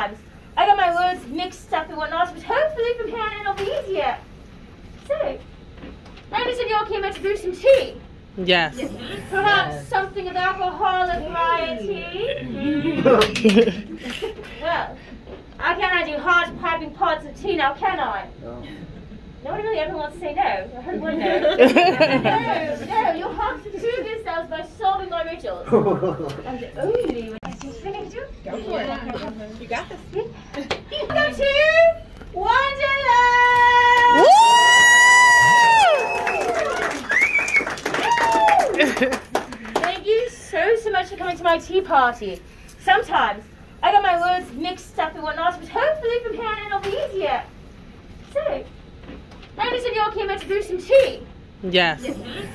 Sometimes I got my words mixed up and whatnot, but hopefully from here on it'll be easier. So, I understand you all came out to brew some tea. Yes. Perhaps something of alcoholic variety? well, I cannot do hard piping pots of tea now, can I? No. Nobody really ever wants to say no. I heard one no. no, no, you'll have to prove yourselves by solving my riddles. And only when I see finished you. Go for it. You got this. Welcome to Wonderland! Thank you so, so much for coming to my tea party. Sometimes I get my words mixed up and whatnot, but hopefully from here on in it'll be easier. So, I understand you all came out to brew some tea. Yes.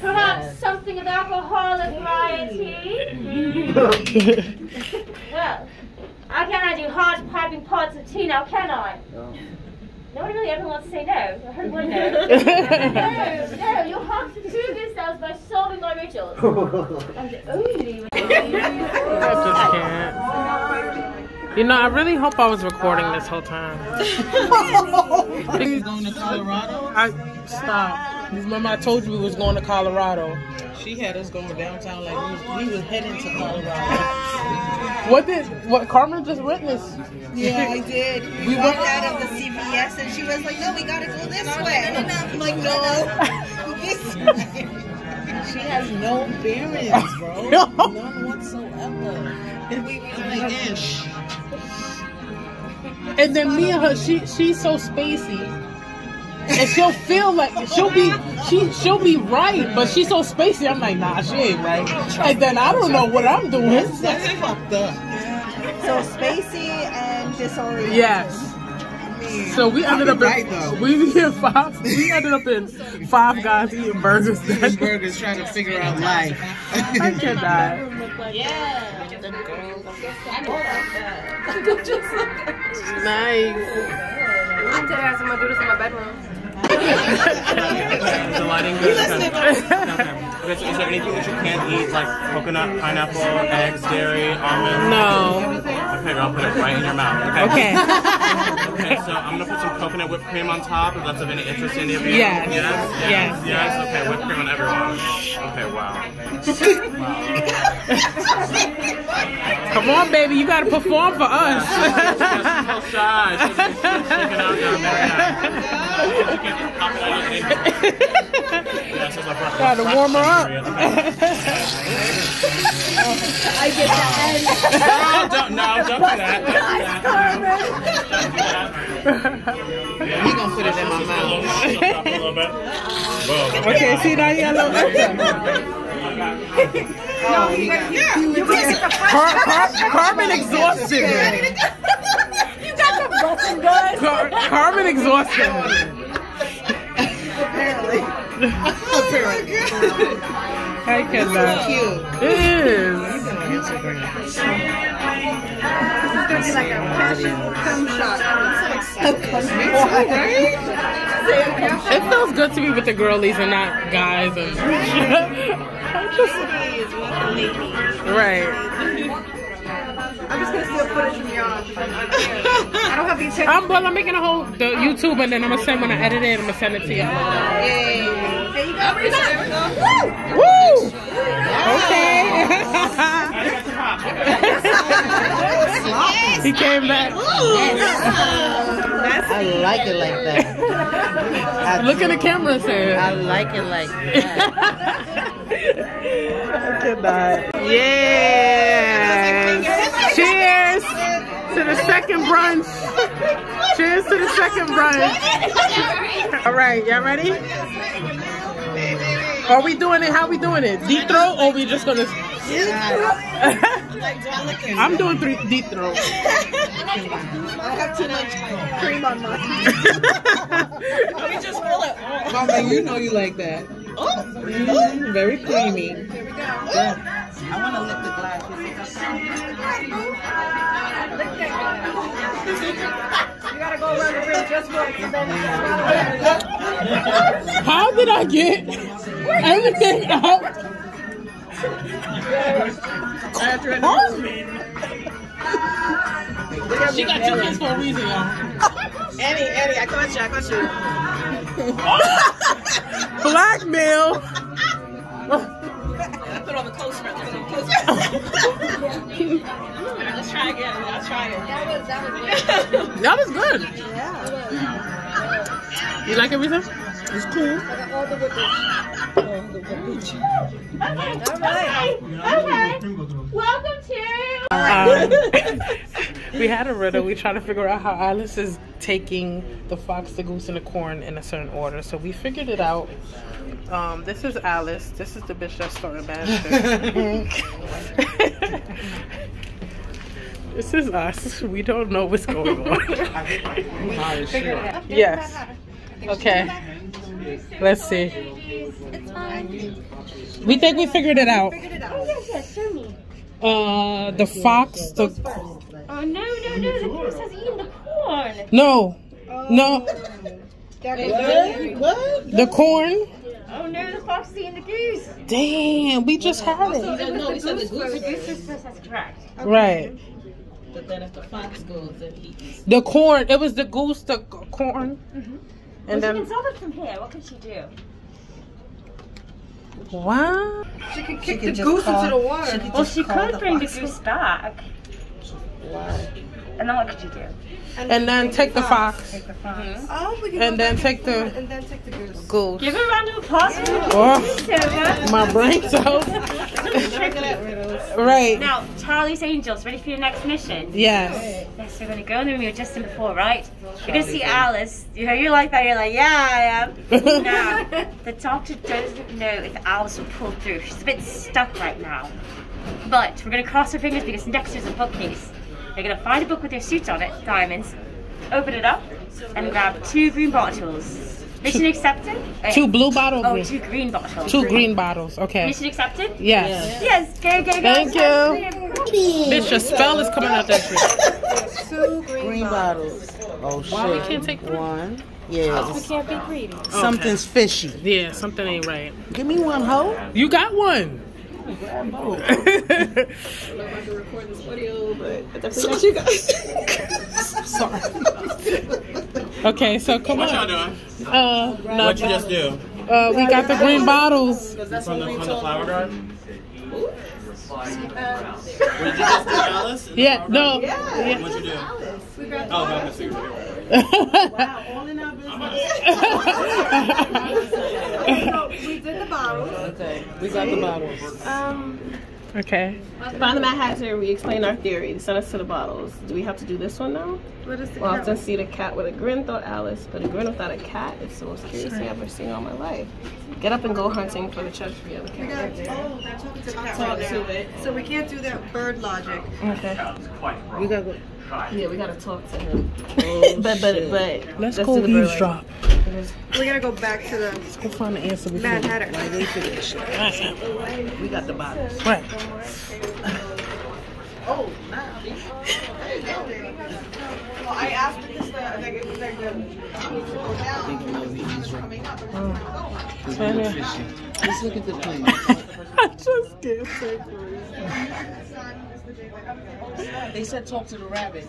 Perhaps something of alcoholic variety? well, I cannot do hard piping pots of tea now, can I? No. Nobody really ever wants to say no. I heard one no. no, no, you'll have to prove yourselves by solving my riddles. And only when I just can't. You know, I really hope I was recording this whole time. He's going to Colorado. I stop. Remember, I told you we was going to Colorado. She had us going downtown like we was, we was heading to Colorado. What did what Carmen just witnessed? Yeah, I did. We, We walked went- out of the CVS and she was like, no, we gotta go this way. And I'm like, no, this. She has no bearings, bro. None whatsoever. And we was like, shh. And then me and her, she she's so spacey. And she'll feel like she'll be she she'll be right, but she's so spacey. I'm like, nah, she ain't right. And then I don't know what I'm doing. That's fucked up. So spacey and disoriented. Yes. So we ended up Right, in though. we we in five we ended up in five guys eating burgers. These That burgers trying to figure out life. I can't die. Nice. I'm dead. I'm gonna do this in my bedroom. The lighting good. Okay. Is there anything that you can't eat, like coconut, pineapple, eggs, dairy, almonds? No. Okay, I'll put it right in your mouth. Okay. Okay. Okay, so I'm gonna put some coconut whipped cream on top, if that's of any interest to any of you. Yes. Yes. Yes. Yes. Okay, whipped cream on everyone. Okay. Wow. Come on, baby, you gotta perform for us. She's so shy. She's she's out there. Yeah. You can pop it out your hand. Yes, that's my first Gotta warm her up. No, don't, no, don't do that. Don't do that. Don't do that. He gonna put it in my mouth. little bit, a little bit. Whoa, okay. Okay, see now you got a little extra. Car- Car- Carmen exhausted her. You got the busting good. Car- Carmen exhausted her. I cannot. Cute. It is. like a passion cum shot. It feels good to be with the girlies and not guys and just right. I'm just gonna steal footage from y'all. I don't have these. I'm well. I'm making a whole the YouTube and then I'm gonna send when I edit it. I'm gonna send it to you. Woo! Woo! Okay. he came back. I like it like that. I Look at the camera and say it. I like it like that. I cannot. Yes. Cheers to the second brunch. Cheers to the second brunch. All right, y'all ready? Are we doing it? How we doing it? Deep throat or we just gonna? I'm doing three deep throat. I have too much cream on mine. Mama, you know you like that. Mm, very creamy. Here we Yeah. I want to lick the glass. You gotta go around the rim just once. and How did I get everything out? Carmen. She got two kids for a reason, y'all. Annie, Annie, I caught you. I caught you. Blackmail. Put on the close friend. Put on the close. Let's try again. Let's try it. That was good. You like everything? Okay. Okay. Okay. Welcome to. Um, we had a riddle. We trying to figure out how Alice is taking the fox, the goose, and the corn in a certain order. So we figured it out. Um, this is Alice. This is the bitch that's starting bastard. this is us. We don't know what's going on. yes. Okay. Let's see. We think we figured it out. Oh, yes, yes, show me. Uh, the fox, the Oh, no, no, no. The goose has eaten the corn. no, oh. no, What? the corn. Oh, no, the fox is eating the goose. Damn, we just had it. No, we said the The goose. goose was first, that's correct. Right. But then if the fox goes, then he eats. The corn. It was the goose, the c- corn, mm-hmm. Well, and she can solve it from here. What can she do? what? She can kick the goose into the water. Well, she could bring the goose back. And then what could you do? And then take the fox, mm-hmm. Mm-hmm. Oh, we can and then take the and then take the goose. goose. Give her a round of applause for the Oh, my brain cells. Right. Now, Charlie's Angels, ready for your next mission? Yes. Yes, we're gonna go in the room you were just in before, right? You're gonna see Alice. You know, you like that. You're like, yeah, I am. now, the doctor doesn't know if Alice will pull through. She's a bit stuck right now. But we're gonna cross our fingers because next there's a bookcase. You're gonna find a book with your suit on it, diamonds. Open it up and grab two green bottles. Mission accepted. Okay. Two blue bottles. Oh, green. two green bottles. Two green bottles. Okay. Mission accepted. Yes. Yes. Go go go. Thank you. Bitch, your spell is coming out that tree. Two green, Green bottles. Oh shit. Why we can't take three? One. Yeah. We Can't be greedy. Something's fishy. Yeah, something ain't right. Give me one, hoe. You got one. Sorry. Okay, so come What y'all on. doing? Uh, What'd you just do? uh, we got the green bottles. From the, from the flower garden? What did you just do, Alice? In the Yeah, flower no. garden? What'd you do? Oh, got the cigarette. We did the bottles. Okay, we got the bottles. Um, okay. Find the Mad Hatter, we explain our theory, send us to the bottles. Do we have to do this one now? what is the Well, often see the cat with a grin, thought Alice, but a grin without a cat is the most curious thing I've ever seen in all my life. Get up and go hunting for the treasure of the We cat. got, right there. oh, they're talking to the cat Talk right to it. So we can't do that bird logic. Okay. We got go. Yeah, we gotta talk to him. Oh, But but shit. but Let's go eavesdrop. We gotta go back to the Let's go find the answer before. Mad Hatter. Wait for this shit. We got the bottles. Right. Oh, man. Well, I asked because the, like, it was like the, Let's look at the plane. I just can't take say They said talk to the rabbit.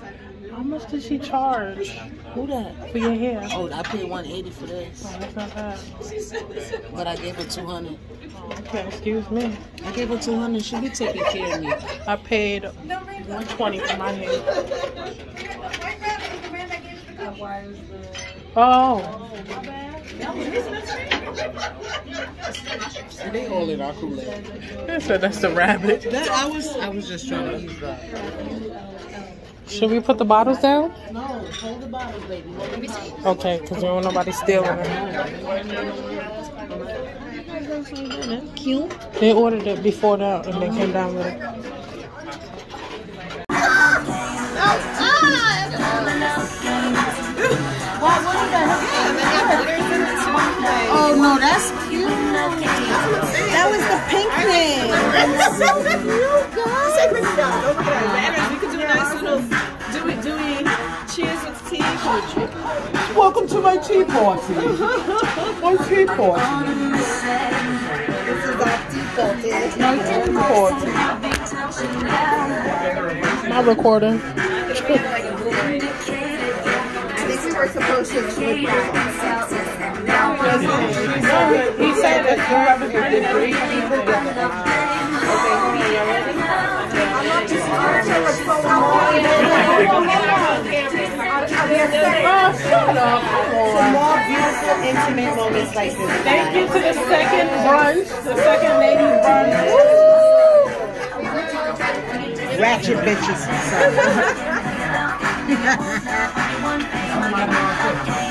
How much did she charge Who that? for your hair? Oh, I paid 180 for this, oh, That's not bad. but I gave her 200. Okay, excuse me. I gave her 200. She'll be taking care of me. I paid 120 for my hair. Oh, They all in our Kool-Aid. they that's the rabbit. That I was. I was just trying to eavesdrop. Should we put the bottles down? No, hold the bottles, baby. Okay, because we don't want nobody stealing it. Cute. They ordered it before that and they came down with it. Oh that's cute. That was the pink thing. Banners, we could do a nice little Dewey Dewey cheers with tea. Welcome to my tea party. my tea party. This is our default. My tea party. My not recording. I think we were supposed to flip that. He said that whoever did three people get the Some more beautiful, intimate moments like this. Thank you to the second brunch, the second lady brunch. Ratchet bitches.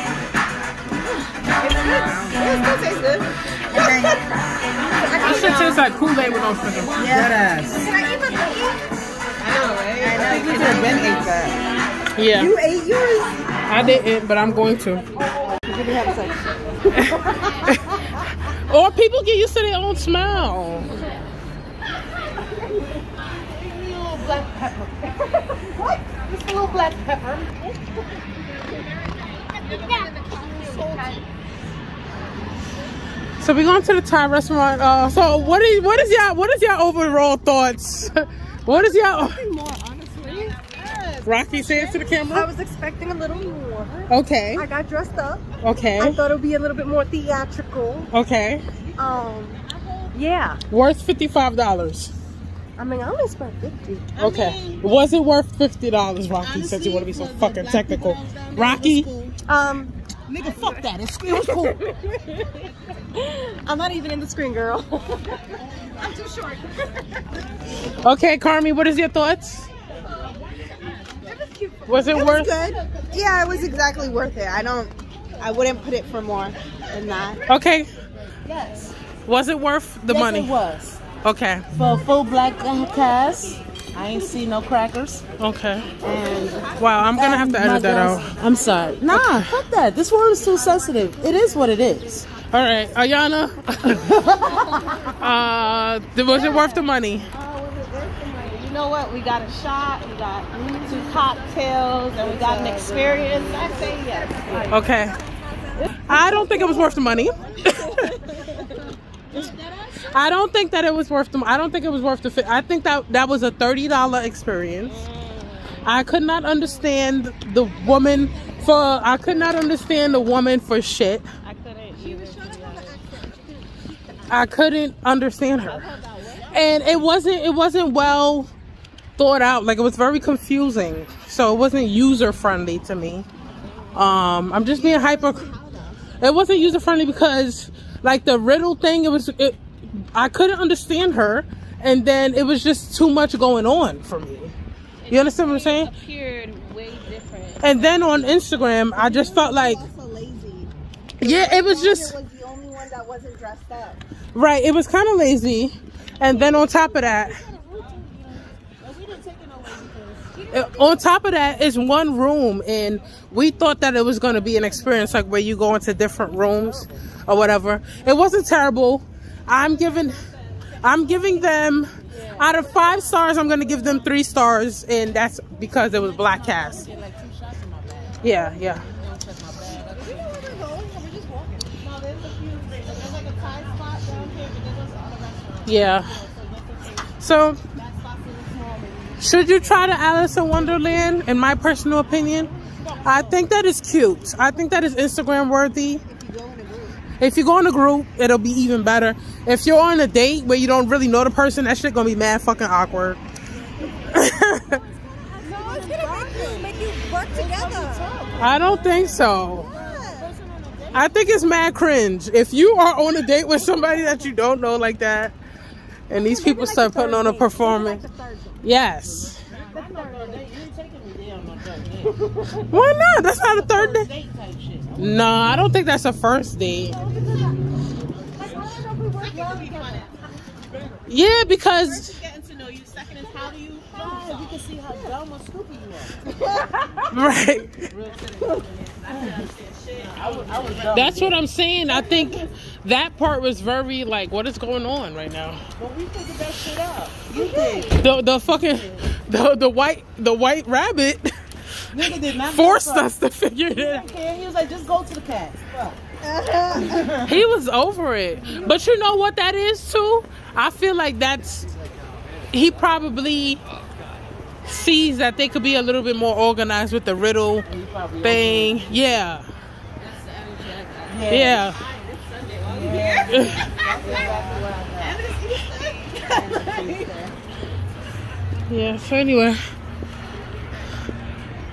This shit tastes like Kool-Aid with no sugar. Dead ass. I think we could have been ate that. Yeah, You ate yours? I didn't, but I'm going to. Did we have sex? Or people get used to their own smell. What? Just a little black pepper. So we're going to the Thai restaurant. Uh, so what is what is y'all what is y'all overall thoughts? What is y'all? More honestly, Rocky say it to the camera. I was expecting a little more. Okay. I got dressed up. Okay. I thought it would be a little bit more theatrical. Okay. Um, yeah. Worth fifty five dollars. I mean, I only spent fifty. Okay. Was it worth fifty dollars, Rocky? Since you want to be so fucking technical, Rocky. Um, Nigga, fuck that. It's, it was cool. I'm not even in the screen, girl. I'm too short. okay, Carmi, what is your thoughts? Was it It was worth? good. Yeah, it was exactly worth it. I don't. I wouldn't put it for more than that. Okay. Yes. Was it worth the Yes, money? it was. Okay. For a full black cast, I ain't see no crackers. Okay. And Wow, I'm gonna have to edit that out. I'm sorry. Nah, fuck that. This world is too sensitive. It is what it is. All right, Ayana. uh, was it worth the money? You know what? We got a shot, we got two cocktails, and we got an experience. I say yes. Okay. I don't think it was worth the money. I don't think that it was worth the. I don't think it was worth the. fi- I think that that was a thirty dollar experience. I could not understand the woman for. I could not understand the woman for shit. I couldn't either. to be honest. I couldn't understand her, and it wasn't. It wasn't well thought out. Like it was very confusing. So it wasn't user friendly to me. Um, I'm just being hyper. It wasn't user friendly because, like the riddle thing, it was. It, I couldn't understand her, and then it was just too much going on for me. You understand what I'm saying? Appeared way different. And then on Instagram, I just felt like, lazy. yeah, it was just. was the only one that wasn't dressed up. Right, it was kind of lazy. And then on top of that, on top of that is one room and we thought that it was going to be an experience like where you go into different rooms or whatever. It wasn't terrible. I'm giving I'm giving them out of 5 stars I'm to give them 3 stars and that's because it was black cast. Yeah, yeah. Yeah. So, should you try the Alice in Wonderland? In my personal opinion, I think that is cute. I think that is Instagram worthy. If you go in a group, it'll be even better. If you're on a date where you don't really know the person, that shit gonna be mad fucking awkward. No, it's gonna make you, make you work together. I don't think so. I think it's mad cringe. If you are on a date with somebody that you don't know like that, and these people start putting on a performance, yes. Why not? That's not a third date. No, I don't think that's a first date. Yeah, because Getting to know you. Second is how do you You can see how dumb or stupid you are. right. That's what I'm saying. I think that part was very like, what is going on right now? But we figured that shit out. You did. The the fucking the the white the white rabbit Nigga did not forced us to figure it out. He was like, just go to the cat. He was over it. But you know what that is too? I feel like that's he probably sees that they could be a little bit more organized with the riddle thing. Yeah. Yeah. Yeah, so anyway,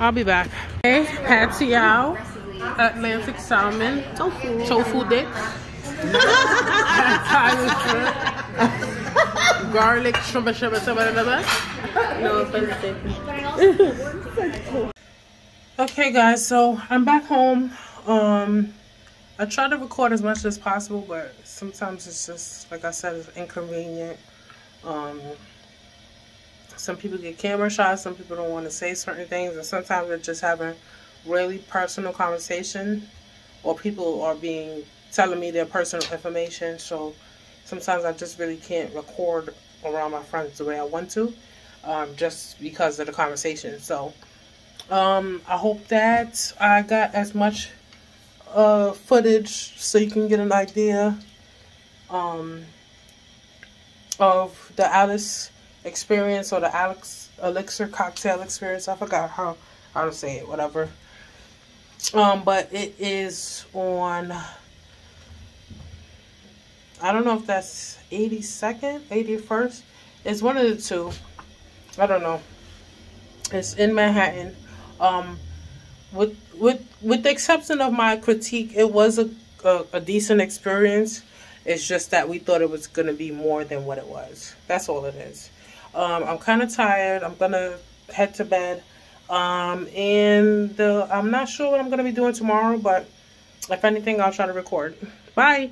I'll be back. Okay, Pad See Ew, Atlantic Salmon, Tofu, Tofu shrimp, garlic shrimp, shrimp, shrimp, shrimp, No offense. Okay, guys, so I'm back home. Um, I try to record as much as possible, but sometimes it's just, like I said, it's inconvenient. Um, some people get camera shots, some people don't want to say certain things, and sometimes they're just having really personal conversation, or people are being telling me their personal information. So sometimes I just really can't record around my friends the way I want to, um, just because of the conversation. So um, I hope that I got as much uh, footage so you can get an idea um, of the Alice experience or the Alex Elixir cocktail experience. I forgot how how to say it, whatever. Um, but it is on. I don't know if that's 82nd, 81st. It's one of the two. I don't know. It's in Manhattan. Um, with with with the exception of my critique, it was a a, a decent experience. It's just that we thought it was gonna be more than what it was. That's all it is. Um, I'm kind of tired. I'm gonna head to bed. Um, and the, I'm not sure what I'm gonna be doing tomorrow, but if anything, I'll try to record. Bye.